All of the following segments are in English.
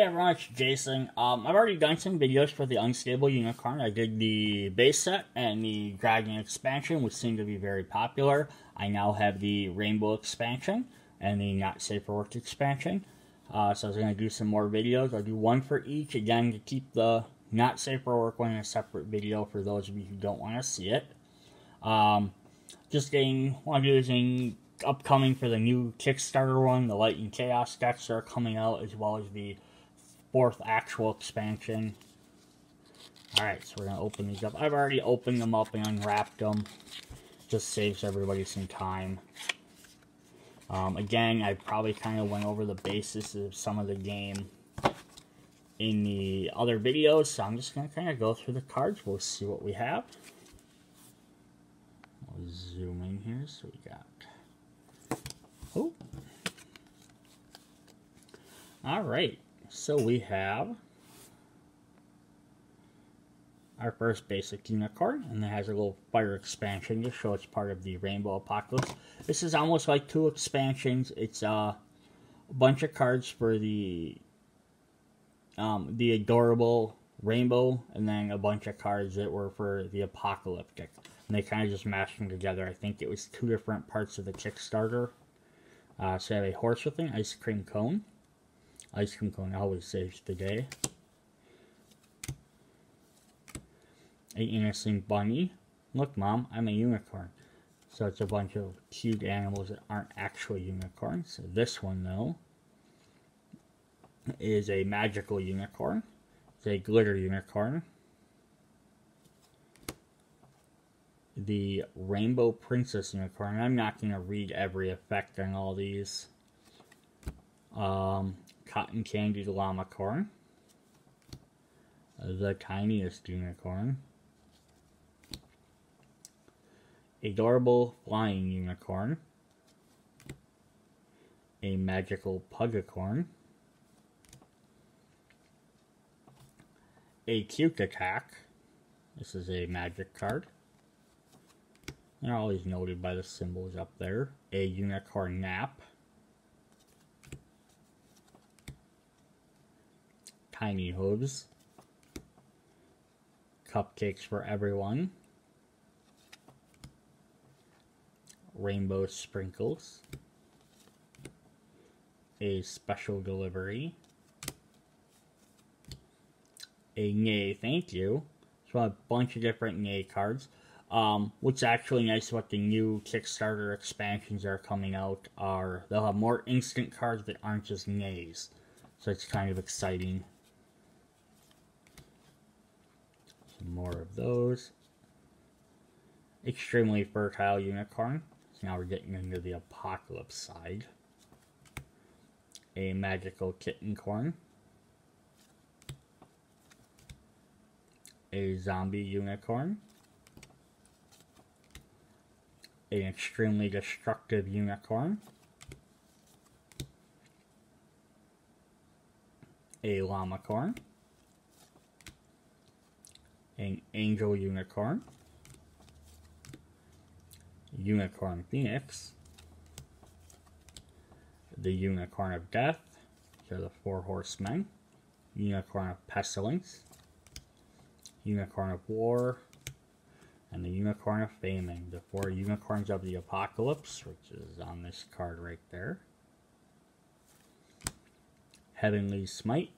everyone, it's Jason. Um, I've already done some videos for the Unstable Unicorn. I did the base set and the Dragon expansion, which seemed to be very popular. I now have the Rainbow expansion and the Not Safe for Work expansion. Uh, so I was going to do some more videos. I'll do one for each, again, to keep the Not Safe for Work one in a separate video for those of you who don't want to see it. Um, just getting, what I'm doing upcoming for the new Kickstarter one, the Light and Chaos decks are coming out, as well as the fourth actual expansion. Alright, so we're going to open these up. I've already opened them up and unwrapped them. Just saves everybody some time. Um, again, I probably kind of went over the basis of some of the game in the other videos, so I'm just going to kind of go through the cards. We'll see what we have. We'll zoom in here, so we got Oh. All right. So we have our first basic unicorn, and it has a little fire expansion to show it's part of the Rainbow Apocalypse. This is almost like two expansions. It's uh, a bunch of cards for the um, the adorable Rainbow, and then a bunch of cards that were for the Apocalyptic. And they kind of just mashed them together. I think it was two different parts of the Kickstarter. Uh, so I have a horse with an ice cream cone. Ice cream cone always saves the day. A innocent bunny. Look, Mom, I'm a unicorn. So it's a bunch of cute animals that aren't actual unicorns. This one, though, is a magical unicorn. It's a glitter unicorn. the Rainbow Princess Unicorn. I'm not going to read every effect on all these. Um, Cotton Candy Llama Corn. Uh, the Tiniest Unicorn. Adorable Flying Unicorn. A Magical Pugicorn. A Cute Attack. This is a magic card. They're always noted by the symbols up there. A unicorn nap. Tiny hooves. Cupcakes for everyone. Rainbow sprinkles. A special delivery. A nay thank you. So a bunch of different nay cards. Um, what's actually nice about the new Kickstarter expansions that are coming out are they'll have more instant cards that aren't just nays. So it's kind of exciting. Some more of those. Extremely fertile unicorn. So now we're getting into the apocalypse side. A magical kitten corn. A zombie unicorn an extremely destructive unicorn, a llamacorn, an angel unicorn, unicorn phoenix, the unicorn of death, so the four horsemen, unicorn of pestilence, unicorn of war, and the Unicorn of Famine, the four Unicorns of the Apocalypse, which is on this card right there. Heavenly Smite,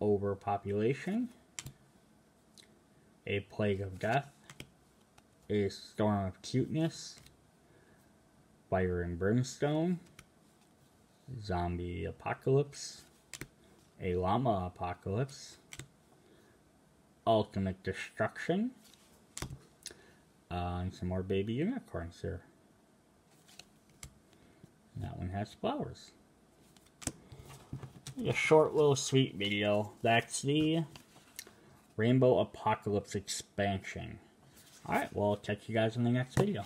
Overpopulation, A Plague of Death, A Storm of Cuteness, Fire and Brimstone, Zombie Apocalypse, A Llama Apocalypse, Ultimate Destruction. Uh, and some more baby unicorns here. that one has flowers. A short little sweet video. That's the Rainbow Apocalypse expansion. Alright, well, I'll catch you guys in the next video.